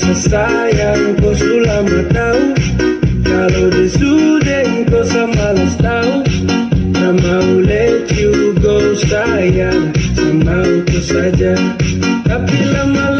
Sesayang kau tahu Kalau disudeng kau semalas tahu Tak mau let you go sayang Sama saja Tapi lama-lama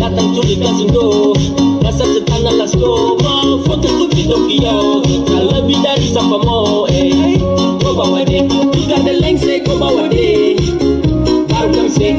Latan człowiek razem go Rasa przetana lasko Wow, fokę stupid no kiyo Kala bidari sa pamo Ey, goba wade Tuga de lengse goba wade Barukam se